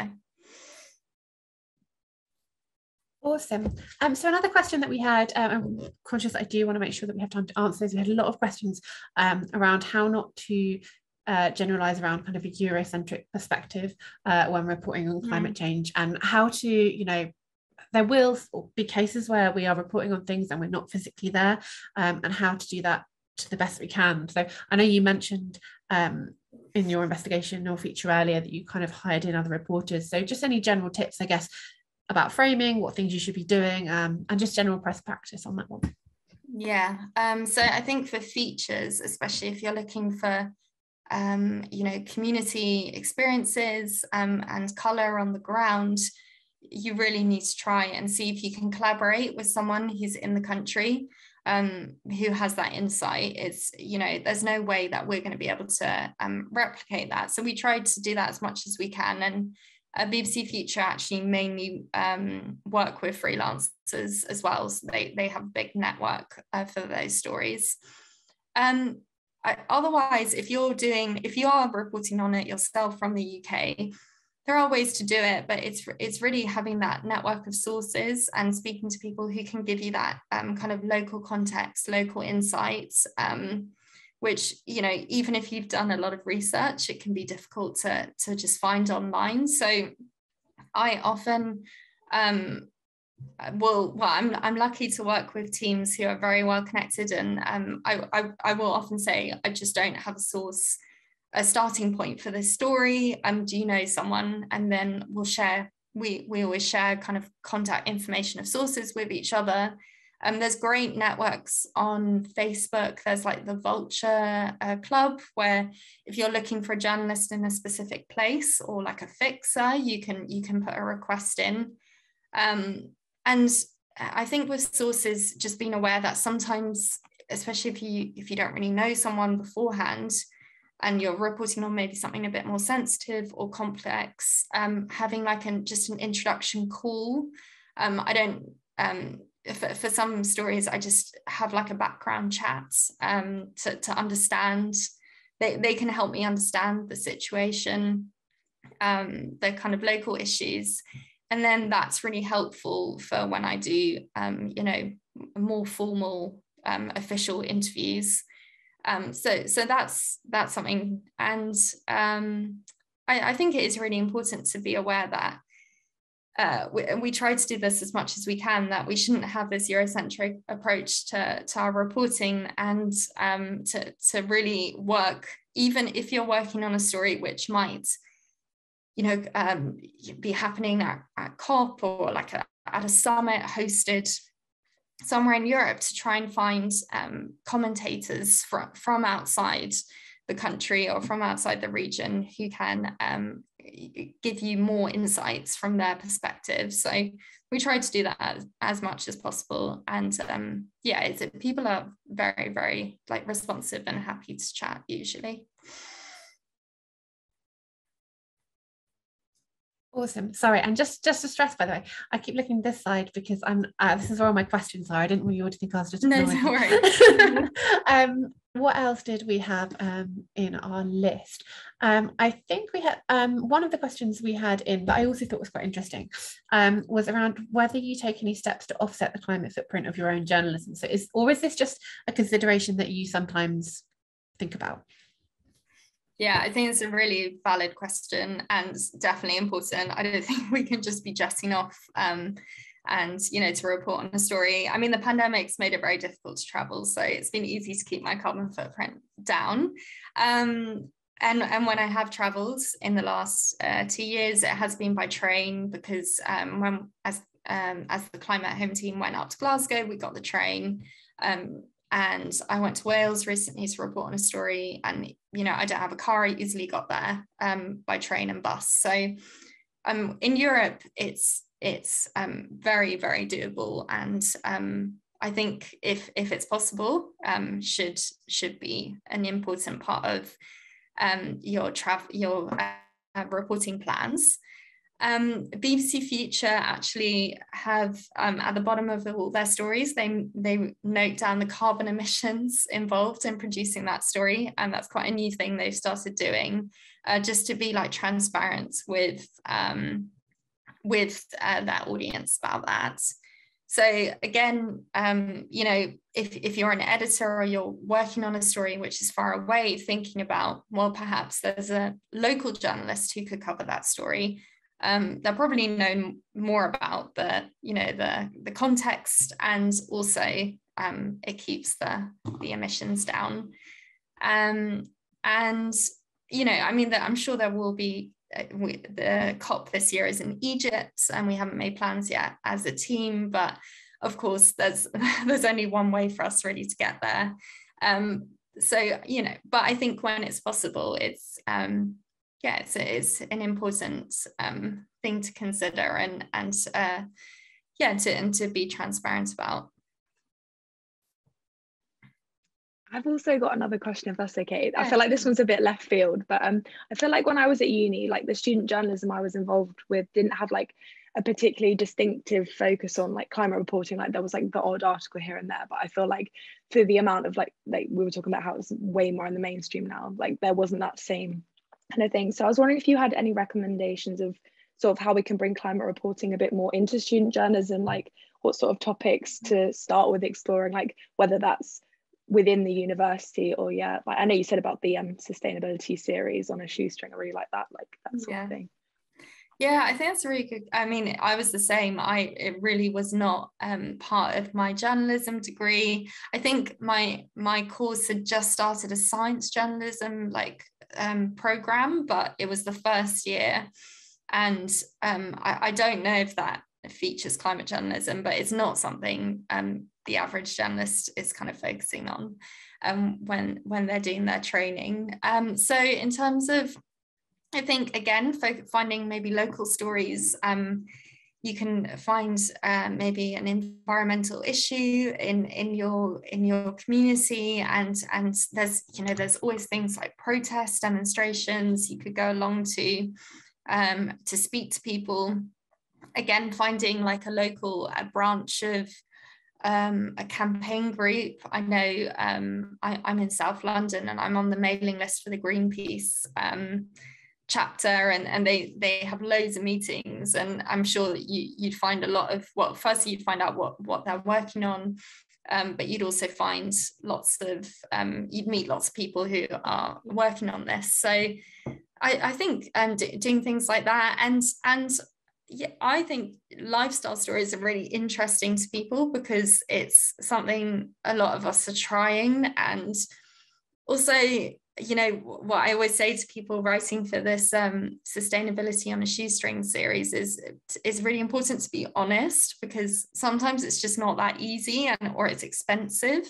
B: Awesome. Um, so another question that we had, um, I'm conscious I do want to make sure that we have time to answer those. We had a lot of questions um, around how not to uh, generalize around kind of a Eurocentric perspective uh, when reporting on climate mm. change and how to, you know, there will be cases where we are reporting on things and we're not physically there um, and how to do that to the best we can. So I know you mentioned um, in your investigation or feature earlier that you kind of hired in other reporters. So just any general tips, I guess, about framing, what things you should be doing, um, and just general press practice on that one.
A: Yeah, um, so I think for features, especially if you're looking for um, you know, community experiences um, and color on the ground, you really need to try and see if you can collaborate with someone who's in the country um, who has that insight. It's, you know, there's no way that we're going to be able to um, replicate that. So we tried to do that as much as we can. And uh, BBC Future actually mainly um, work with freelancers as well. So they, they have a big network uh, for those stories. Um, Otherwise, if you're doing, if you are reporting on it yourself from the UK, there are ways to do it, but it's it's really having that network of sources and speaking to people who can give you that um, kind of local context, local insights. Um, which you know, even if you've done a lot of research, it can be difficult to to just find online. So I often um, well, well, I'm I'm lucky to work with teams who are very well connected, and um, I, I I will often say I just don't have a source a starting point for this story um do you know someone and then we'll share we we always share kind of contact information of sources with each other um, there's great networks on Facebook. There's like the Vulture uh, Club, where if you're looking for a journalist in a specific place or like a fixer, you can you can put a request in. Um, and I think with sources, just being aware that sometimes, especially if you if you don't really know someone beforehand, and you're reporting on maybe something a bit more sensitive or complex, um, having like an just an introduction call. Um, I don't um, for, for some stories, I just have like a background chat um, to, to understand. They, they can help me understand the situation, um, the kind of local issues. And then that's really helpful for when I do, um, you know, more formal um, official interviews. Um, so so that's that's something. And um, I, I, think it is really important to be aware that uh, we, we, try to do this as much as we can that we shouldn't have this eurocentric approach to, to our reporting and um, to, to really work even if you're working on a story which might you know um, be happening at, at cop or like a, at a summit hosted somewhere in Europe to try and find um, commentators from, from outside the country or from outside the region who can um, give you more insights from their perspective. So we try to do that as, as much as possible. And um, yeah, people are very, very like responsive and happy to chat usually.
B: Awesome. Sorry, and just just to stress, by the way, I keep looking this side because I'm. Uh, this is where all my questions are. I didn't want you to think I was just.
A: No, don't worry. <laughs>
B: um, what else did we have um, in our list? Um, I think we had um, one of the questions we had in that I also thought was quite interesting um, was around whether you take any steps to offset the climate footprint of your own journalism. So, is or is this just a consideration that you sometimes think about?
A: Yeah, I think it's a really valid question and definitely important. I don't <laughs> think we can just be jetting off um, and you know to report on a story. I mean, the pandemic's made it very difficult to travel, so it's been easy to keep my carbon footprint down. Um, and, and when I have travelled in the last uh, two years, it has been by train because um, when as um, as the climate home team went up to Glasgow, we got the train. Um, and I went to Wales recently to report on a story, and you know I don't have a car. I easily got there um, by train and bus. So um, in Europe, it's it's um, very very doable, and um, I think if if it's possible, um, should should be an important part of um, your travel your uh, reporting plans. Um, BBC Future actually have um, at the bottom of all their stories, they, they note down the carbon <laughs> emissions involved in producing that story. And that's quite a new thing they've started doing, uh, just to be like transparent with, um, with uh, their audience about that. So again, um, you know, if, if you're an editor or you're working on a story which is far away, thinking about, well, perhaps there's a local journalist who could cover that story um, they'll probably know more about the you know the the context and also um, it keeps the the emissions down. Um, and you know I mean that I'm sure there will be uh, we, the COP this year is in Egypt and we haven't made plans yet as a team but of course there's <laughs> there's only one way for us really to get there. Um, so you know but I think when it's possible it's um, yeah, it's, it's an important um, thing to consider and and uh, yeah, to and to be transparent about.
E: I've also got another question, if that's okay. I feel like this one's a bit left field, but um, I feel like when I was at uni, like the student journalism I was involved with didn't have like a particularly distinctive focus on like climate reporting. Like there was like the odd article here and there, but I feel like for the amount of like like we were talking about how it's way more in the mainstream now, like there wasn't that same kind of thing. So I was wondering if you had any recommendations of sort of how we can bring climate reporting a bit more into student journalism, like what sort of topics to start with exploring, like whether that's within the university or yeah, like I know you said about the um, sustainability series on a shoestring. I really like that, like that sort yeah. of thing.
A: Yeah, I think that's really good. I mean, I was the same. I it really was not um, part of my journalism degree. I think my my course had just started a science journalism like um, program, but it was the first year, and um, I, I, don't know if that features climate journalism, but it's not something um, the average journalist is kind of focusing on um, when when they're doing their training. Um, so in terms of I think again, finding maybe local stories. Um, you can find uh, maybe an environmental issue in in your in your community, and and there's you know there's always things like protests, demonstrations. You could go along to um, to speak to people. Again, finding like a local a branch of um, a campaign group. I know um, I, am in South London and I'm on the mailing list for the Greenpeace um, chapter and, and they they have loads of meetings and I'm sure that you you'd find a lot of well first you'd find out what what they're working on um, but you'd also find lots of um, you'd meet lots of people who are working on this. So I, I think um, doing things like that and and yeah, I think lifestyle stories are really interesting to people because it's something a lot of us are trying and also you know what I always say to people writing for this um, sustainability on a shoestring series is is really important to be honest because sometimes it's just not that easy and or it's expensive.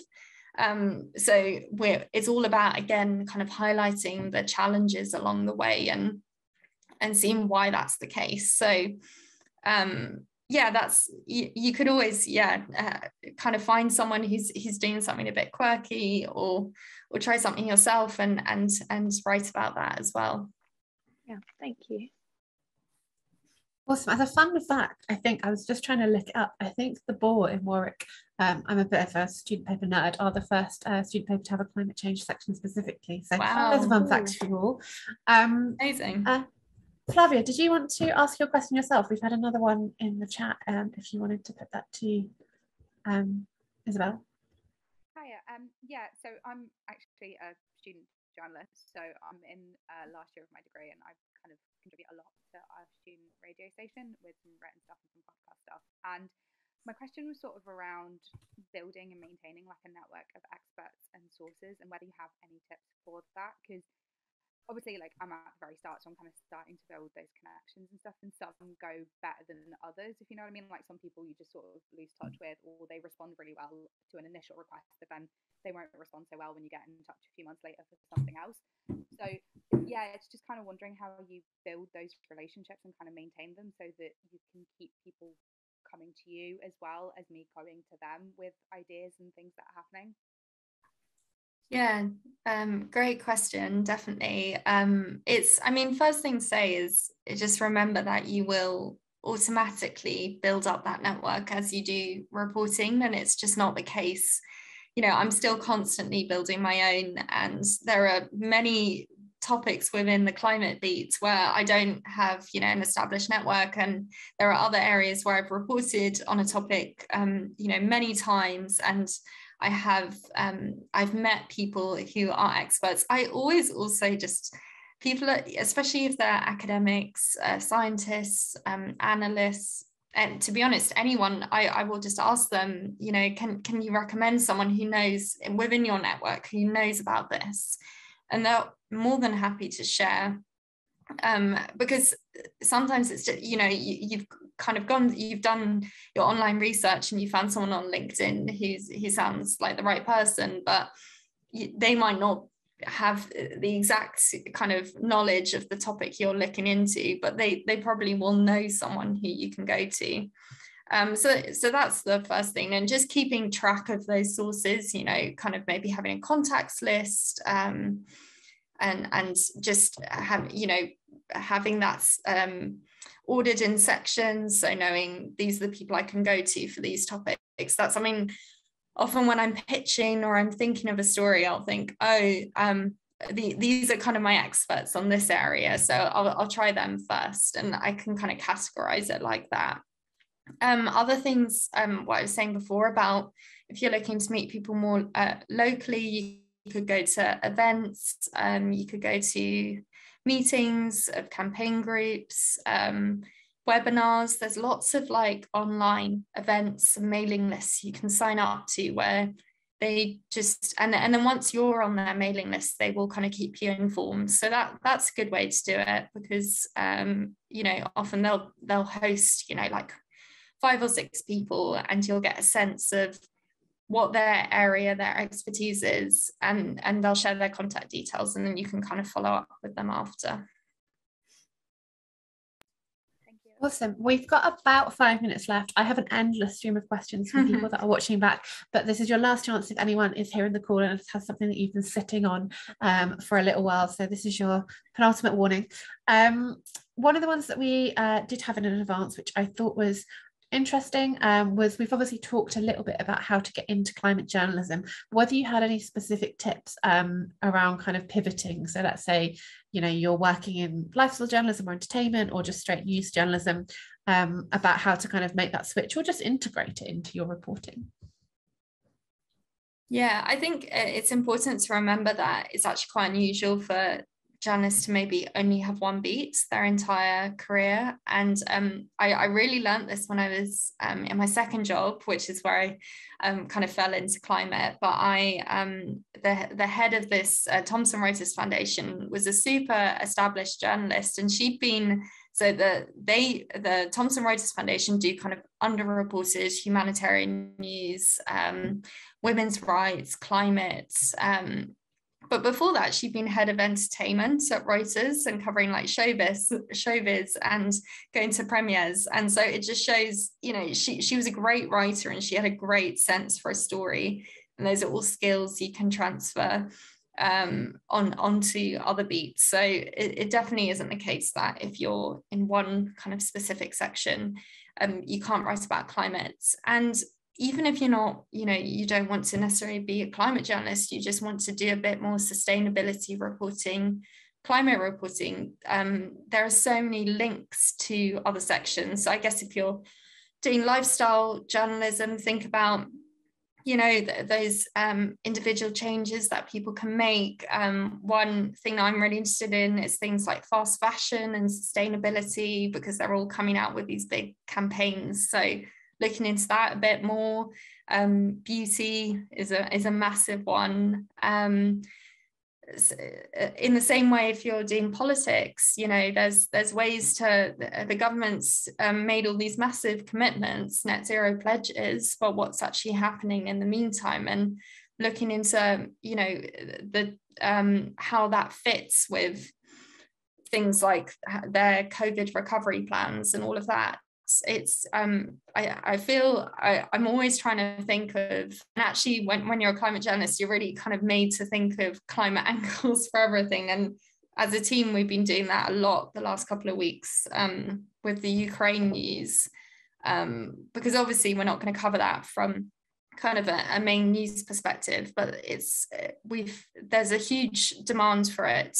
A: Um, so we're it's all about again kind of highlighting the challenges along the way and and seeing why that's the case. So um, yeah, that's you, you could always yeah uh, kind of find someone who's who's doing something a bit quirky or or try something yourself and and and write about that as well.
E: Yeah, thank you.
B: Awesome. As a fun fact, I think I was just trying to look it up. I think the Boar in Warwick, um, I'm a bit of a student paper nerd, are the first uh, student paper to have a climate change section specifically. So wow. there's a fun fact for you all.
A: Um, Amazing.
B: Uh, Flavia, did you want to ask your question yourself? We've had another one in the chat um, if you wanted to put that to um, Isabelle.
F: Hiya. Um, yeah, so I'm actually a student journalist. So I'm in uh, last year of my degree and I kind of contribute a lot to our student radio station with some written stuff and some podcast stuff. And my question was sort of around building and maintaining like a network of experts and sources and whether you have any tips for that. Because obviously like I'm at the very start, so I'm kind of starting to build those connections and stuff. And some go better than others, if you know what I mean. Like some people you just sort of lose touch mm. with, or they respond really well to an initial request, but then they won't respond so well when you get in touch a few months later for something else. So yeah, it's just kind of wondering how you build those relationships and kind of maintain them so that you can keep people coming to you as well as me going to them with ideas and things that are happening.
A: Yeah, um, great question. Definitely. Um, it's, I mean, first thing to say is just remember that you will automatically build up that network as you do reporting, and it's just not the case. You know, I'm still constantly building my own, and there are many topics within the climate beats where I don't have, you know, an established network, and there are other areas where I've reported on a topic, um, you know, many times, and I have um, I've met people who are experts. I always also just people, especially if they're academics, uh, scientists, um, analysts, and to be honest, anyone, I, I will just ask them, you know, can can you recommend someone who knows within your network who knows about this, and they're more than happy to share um, because sometimes it's just, you know you, have kind of gone you've done your online research and you found someone on linkedin who's who sounds like the right person but they might not have the exact kind of knowledge of the topic you're looking into but they they probably will know someone who you can go to. Um, so so that's the first thing. And just keeping track of those sources you know kind of maybe having a contacts list um, and and just have you know having that um, ordered in sections. So knowing these are the people I can go to for these topics. That's, I mean, often when I'm pitching or I'm thinking of a story, I'll think, oh, um, the, these are kind of my experts on this area. So I'll, I'll try them first and I can kind of categorize it like that. Um, other things, um, what I was saying before about if you're looking to meet people more uh, locally, you could go to events, um, you could go to meetings of campaign groups, um, webinars. There's lots of like online events and mailing lists you can sign up to where they just and, and then once you're on their mailing list they will kind of keep you informed so that that's a good way to do it because um, you know often they'll they'll host you know like five or six people and you'll get a sense of what their area their expertise is and and they'll share their contact details and then you can kind of follow up with them after Thank you.
B: Awesome. We've got about five minutes left. I have an endless stream of questions from people <laughs> that are watching back, but this is your last chance if anyone is here in the call and has something that you've been sitting on um, for a little while. So this is your penultimate warning. Um, one of the ones that we uh, did have in advance, which I thought was interesting um, was we've obviously talked a little bit about how to get into climate journalism whether you had any specific tips um, around kind of pivoting? So let's say you know you're working in lifestyle journalism or entertainment or just straight news journalism um, about how to kind of make that switch or just integrate it into your reporting.
A: Yeah, I think uh, it's important to remember that it's actually quite unusual for journalists to maybe only have one beat their entire career. And um, I, I, really learned this when I was um, in my second job, which is where I um, kind of fell into climate. But I, um, the, the head of this uh, Thomson Reuters Foundation was a super established journalist, and she'd been so the they the Thomson Reuters Foundation do kind of underreported humanitarian news, um, women's rights, climate, um, but before that, she'd been head of entertainment at Reuters and covering like showbiz, showbiz and going to premieres. And so it just shows, you know, she she was a great writer and she had a great sense for a story. And those are all skills you can transfer um, on onto other beats. So it, it definitely isn't the case that if you're in one kind of specific section, um, you can't write about climate. And even if you're not, you know, you don't want to necessarily be a climate journalist, you just want to do a bit more sustainability reporting, climate reporting, um, there are so many links to other sections. So I guess if you're doing lifestyle journalism, think about, you know, th- those um, individual changes that people can make. Um, one thing I'm really interested in is things like fast fashion and sustainability because they're all coming out with these big campaigns. So looking into that a bit more. Um, beauty is a is a massive one. Um, uh, in the same way, if you're doing politics, you know, there's there's ways to the government's um, made all these massive commitments, net zero pledges, but what's actually happening in the meantime, and looking into you know the um, how that fits with things like their COVID recovery plans and all of that it's um I, I feel I, I'm always trying to think of and actually when, when you're a climate journalist you're really kind of made to think of climate <laughs> angles for everything. And as a team we've been doing that a lot the last couple of weeks um, with the Ukraine news. Um, because obviously we're not going to cover that from kind of a, a, main news perspective but it's we've there's a huge demand for it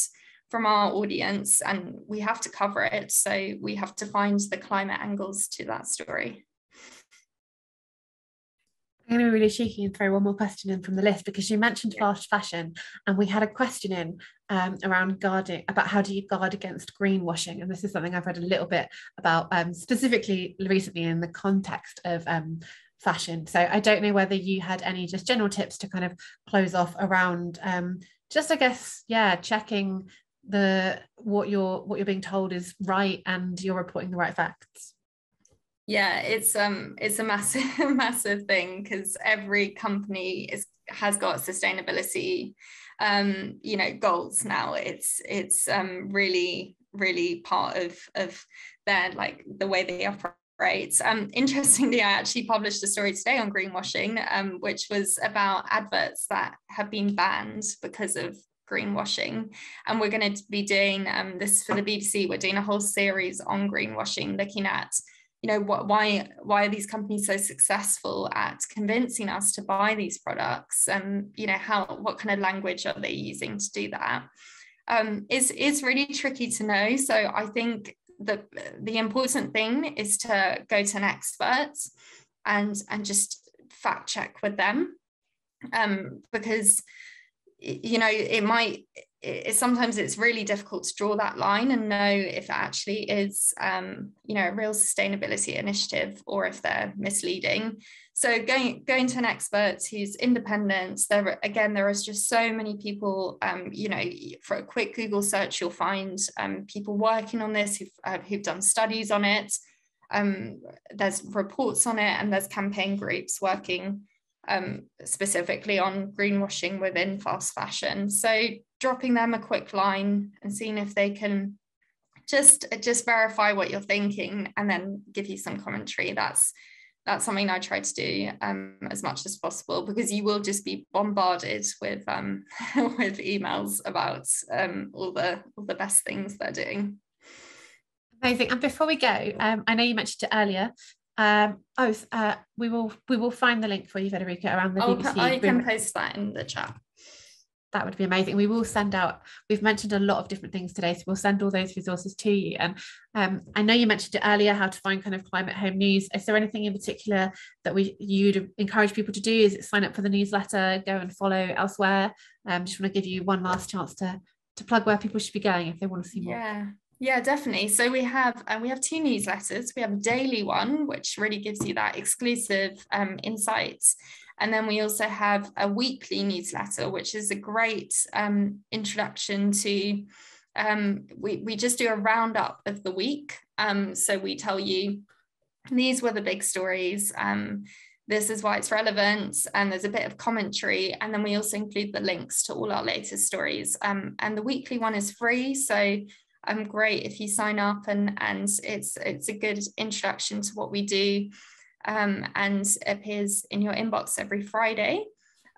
A: from our audience and we have to cover it. So we have to find the climate angles to that story.
B: I'm going to be really cheeky and throw one more question in from the list because you mentioned fast fashion and we had a question in um, around guarding about how do you guard against greenwashing and this is something I've read a little bit about um, specifically recently in the context of um, fashion so I don't know whether you had any just general tips to kind of close off around um, just I guess yeah checking the what you're what you're being told is right and you're reporting the right facts?
A: Yeah it's um it's a massive <laughs> massive thing because every company is has got sustainability um you know goals now. It's it's um really really part of of their like the way they operate. Um, <laughs> interestingly, I actually published a story today on greenwashing, um, which was about adverts that have been banned because of greenwashing. And we're going to be doing um, this for the BBC. We're doing a whole series on greenwashing, looking at you know what why why are these companies so successful at convincing us to buy these products and you know how what kind of language are they using to do that um, is is really tricky to know so i think the the important thing is to go to an expert and and just fact check with them um, because you know it might it, sometimes it's really difficult to draw that line and know if it actually is um, you know a real sustainability initiative or if they're misleading. So going going to an expert who's independent there again there is just so many people um, you know for a quick google search you'll find um, people working on this who've, uh, who've done studies on it. Um, there's reports on it and there's campaign groups working um, specifically on greenwashing within fast fashion. So dropping them a quick line and seeing if they can just just verify what you're thinking and then give you some commentary. That's that's something I try to do um, as much as possible because you will just be bombarded with um, <laughs> with emails about um, all the all the best things they're doing.
B: Amazing. And before we go, um, I know you mentioned it earlier, um, oh, uh, we will we will find the link for you, Federica, around the
A: I'll
B: BBC.
A: I can post that in the chat.
B: That would be amazing. We will send out. We've mentioned a lot of different things today, so we'll send all those resources to you. And um, I know you mentioned it earlier, how to find kind of climate home news. Is there anything in particular that we you'd encourage people to do? Is it sign up for the newsletter, go and follow elsewhere? Um, just want to give you one last chance to to plug where people should be going if they want to see more.
A: Yeah, yeah, definitely. So we have uh, we have two newsletters. We have a daily one, which really gives you that exclusive um, insights, and then we also have a weekly newsletter, which is a great um, introduction to. Um, we we just do a roundup of the week. Um, so we tell you these were the big stories. Um, this is why it's relevant and there's a bit of commentary and then we also include the links to all our latest stories um, and the weekly one is free so um, great if you sign up and and it's it's a good introduction to what we do um, and appears in your inbox every Friday.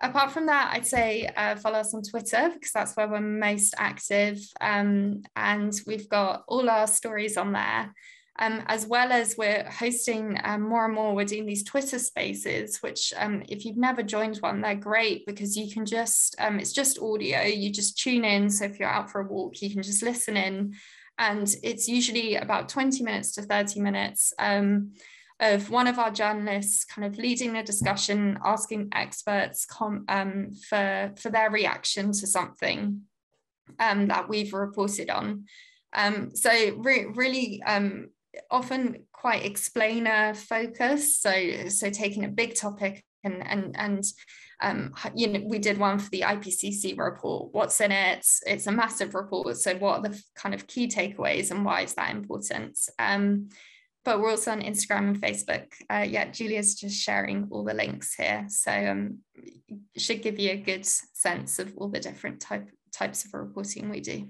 A: Apart from that, I'd say uh, follow us on Twitter because that's where we're most active. Um, and we've got all our stories on there. Um, as well as we're hosting um, more and more, we're doing these Twitter spaces, which um, if you've never joined one, they're great because you can just, um, it's just audio, you just tune in. So if you're out for a walk, you can just listen in. And it's usually about 20 minutes to 30 minutes um, of one of our journalists kind of leading the discussion, asking experts um, for, for their reaction to something that we've reported on. Um, so re really um, often quite explainer focused. So, so taking a big topic and and and um, you know we did one for the IPCC report. What's in it? It's a massive report. So, what are the kind of key takeaways and why is that important? Um, but we're also on Instagram and Facebook. Uh, yeah, Julia's just sharing all the links here, so um, should give you a good sense of all the different type types of reporting we do.